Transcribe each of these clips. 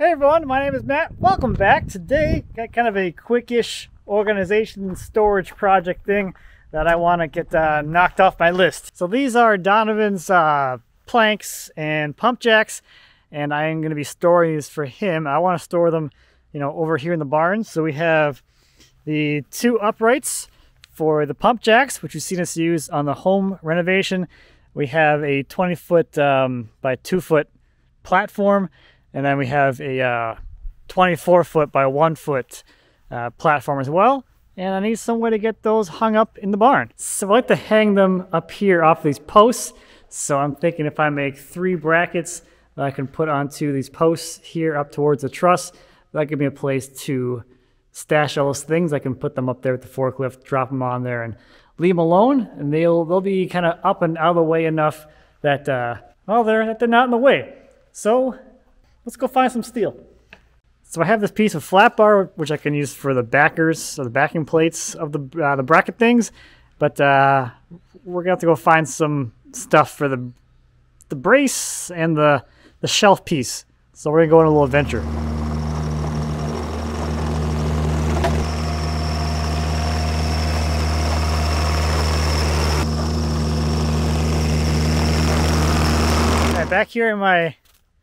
Hey everyone, my name is Matt. Welcome back. Today, got kind of a quickish organization storage project thing that I want to get uh, knocked off my list. So these are Donovan's uh, planks and pump jacks, and I am going to be storing these for him. I want to store them, you know, over here in the barn. So we have the two uprights for the pump jacks, which you've seen us use on the home renovation. We have a 20 foot um, by 2 foot platform and then we have a uh, 24 foot by 1 foot uh, platform as well. And I need some way to get those hung up in the barn. So I like to hang them up here off these posts. So I'm thinking if I make three brackets that I can put onto these posts here up towards the truss, that give me a place to stash all those things. I can put them up there with the forklift, drop them on there, and leave them alone. And they'll they'll be kind of up and out of the way enough that uh, well they're that they're not in the way. So let's go find some steel. So I have this piece of flat bar, which I can use for the backers, or the backing plates of the, uh, the bracket things. But uh, we're gonna have to go find some stuff for the the brace and the the shelf piece. So we're gonna go on a little adventure. back here in my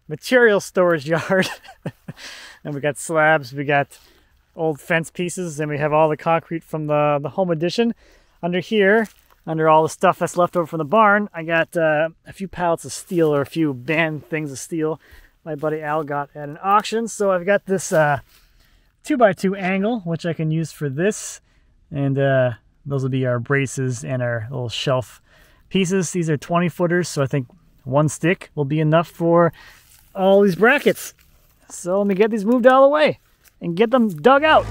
material storage yard. and we got slabs, we got old fence pieces, and we have all the concrete from the, the home edition. Under here, under all the stuff that's left over from the barn, I got uh, a few pallets of steel or a few band things of steel my buddy Al got at an auction. So I've got this uh, 2x2 angle, which I can use for this. And uh, those will be our braces and our little shelf pieces. These are 20 footers, so I think one stick will be enough for all these brackets. So let me get these moved out of the way and get them dug out.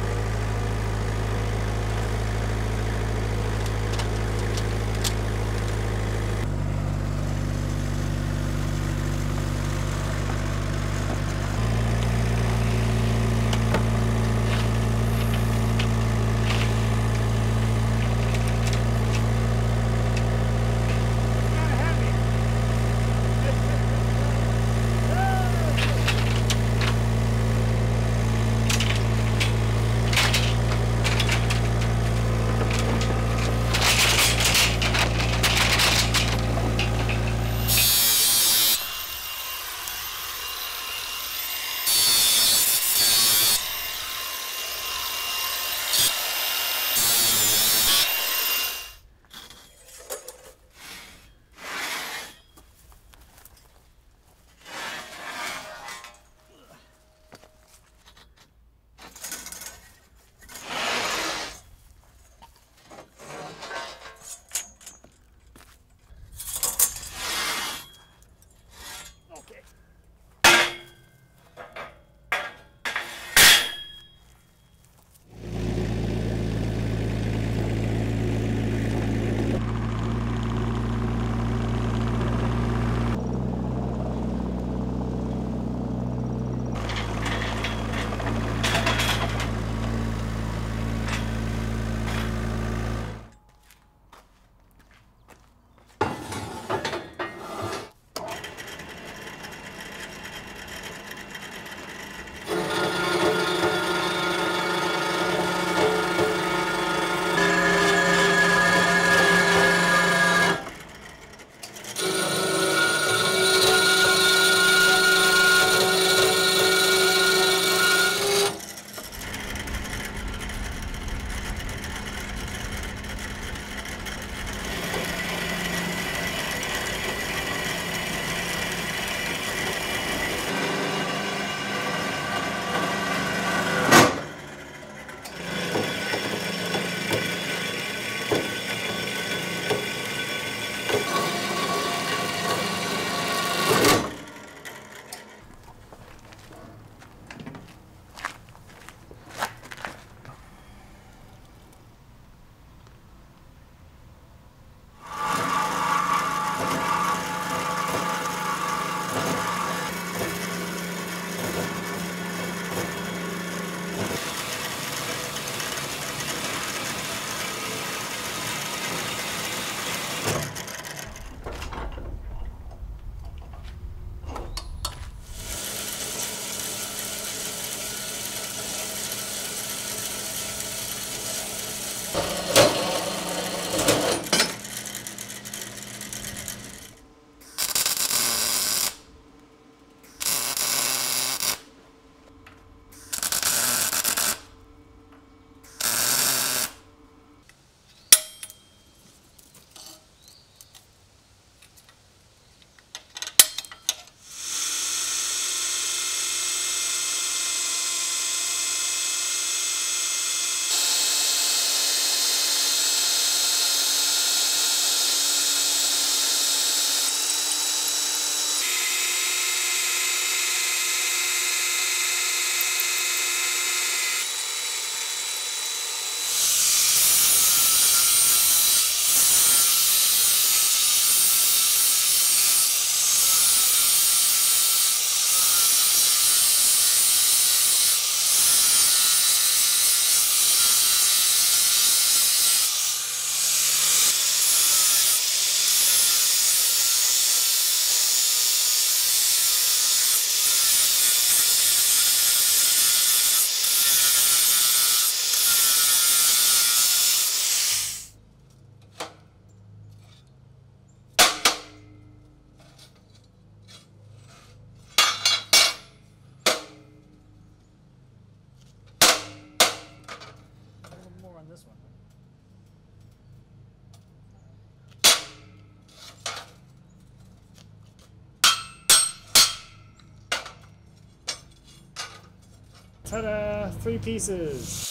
Ta-da! Three pieces.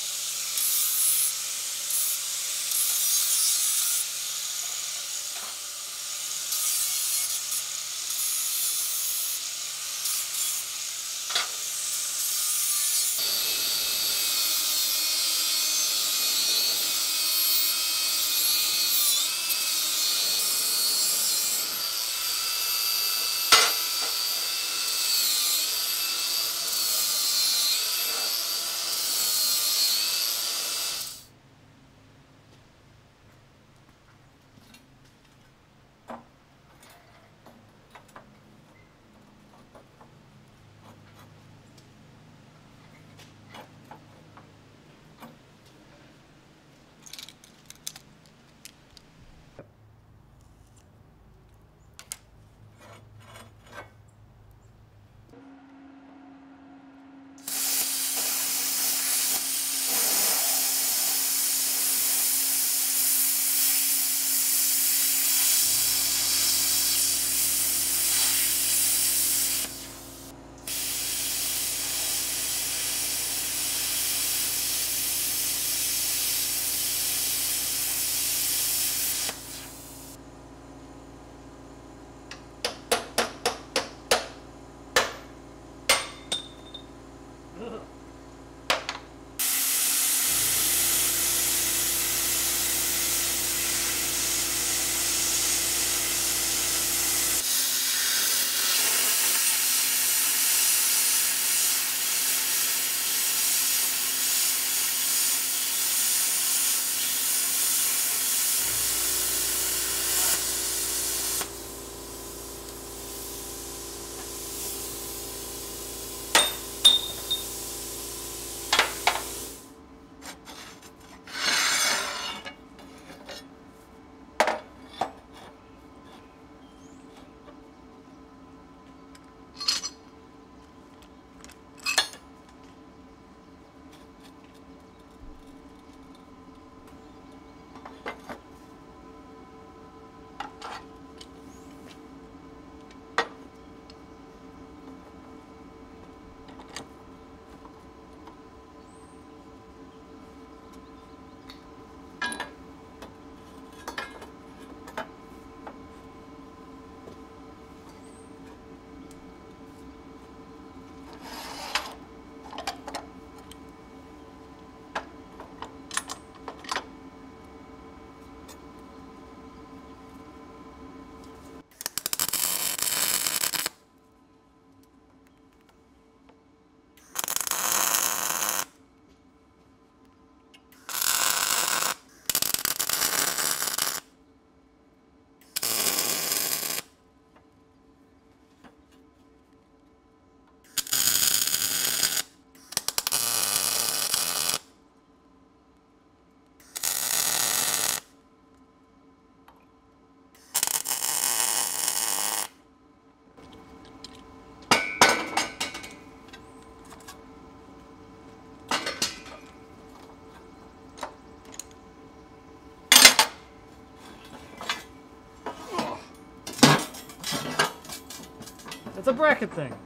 It's a bracket thing.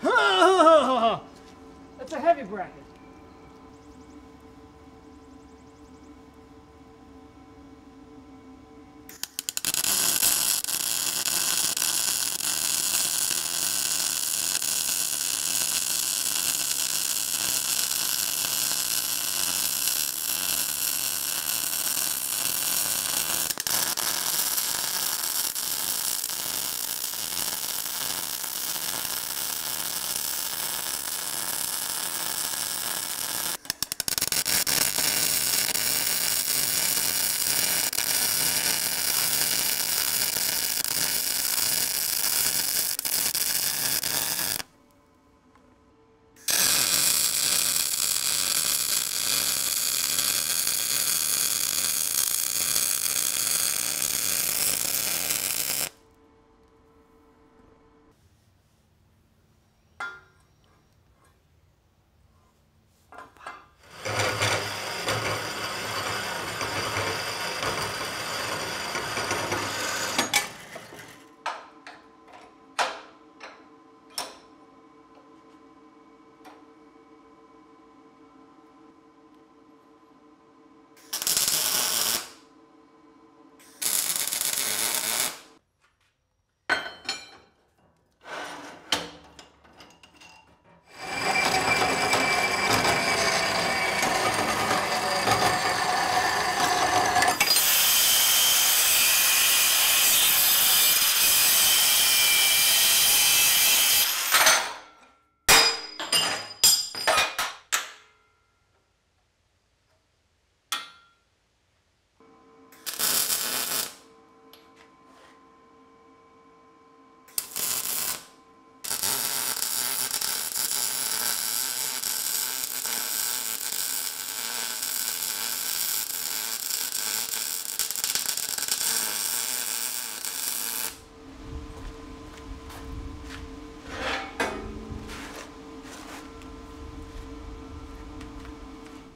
That's a heavy bracket.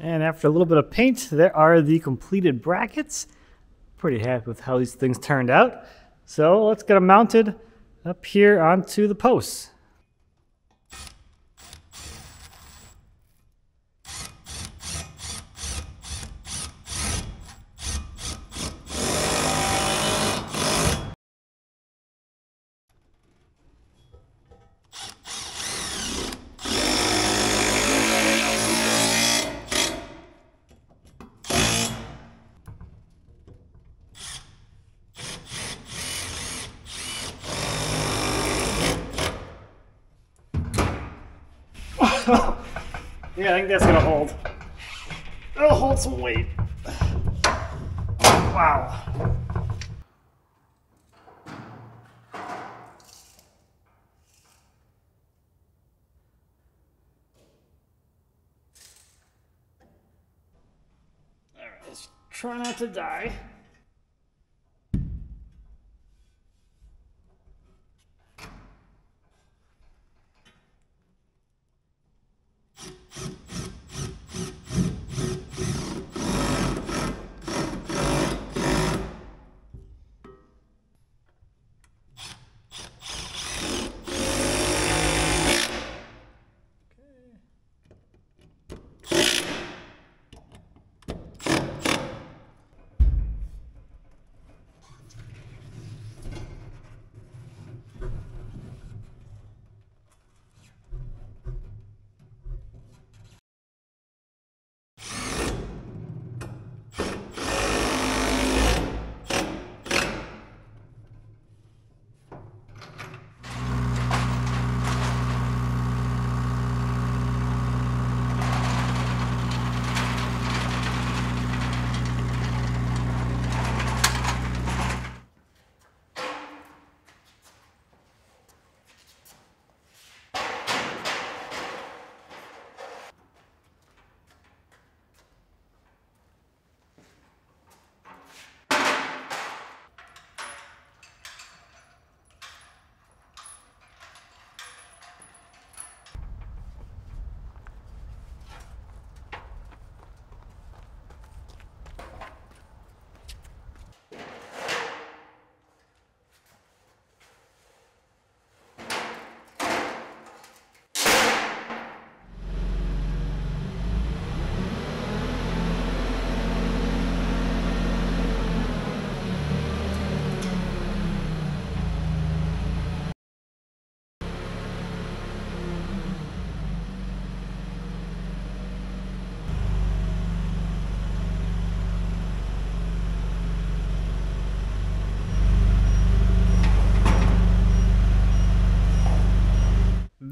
And after a little bit of paint, there are the completed brackets. Pretty happy with how these things turned out. So let's get them mounted up here onto the posts. Yeah, I think that's gonna hold. It'll hold some weight. Wow. All right, let's try not to die.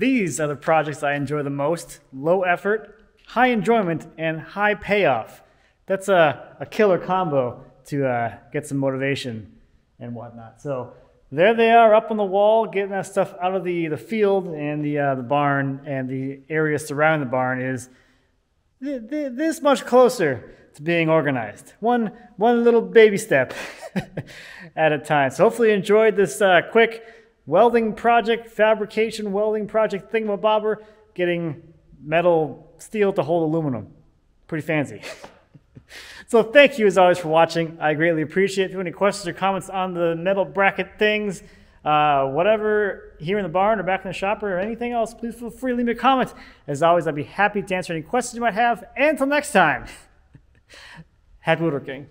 These are the projects I enjoy the most. Low effort, high enjoyment, and high payoff. That's a, a killer combo to uh, get some motivation and whatnot. So there they are up on the wall, getting that stuff out of the, the field and the, uh, the barn and the area surrounding the barn is th th this much closer to being organized. One, one little baby step at a time. So hopefully you enjoyed this uh, quick welding project, fabrication welding project thingamabobber, getting metal steel to hold aluminum. Pretty fancy. so thank you as always for watching. I greatly appreciate it. If you have any questions or comments on the metal bracket things, uh, whatever here in the barn or back in the shop or anything else, please feel free to leave me a comment. As always, I'd be happy to answer any questions you might have. And until next time, happy woodworking.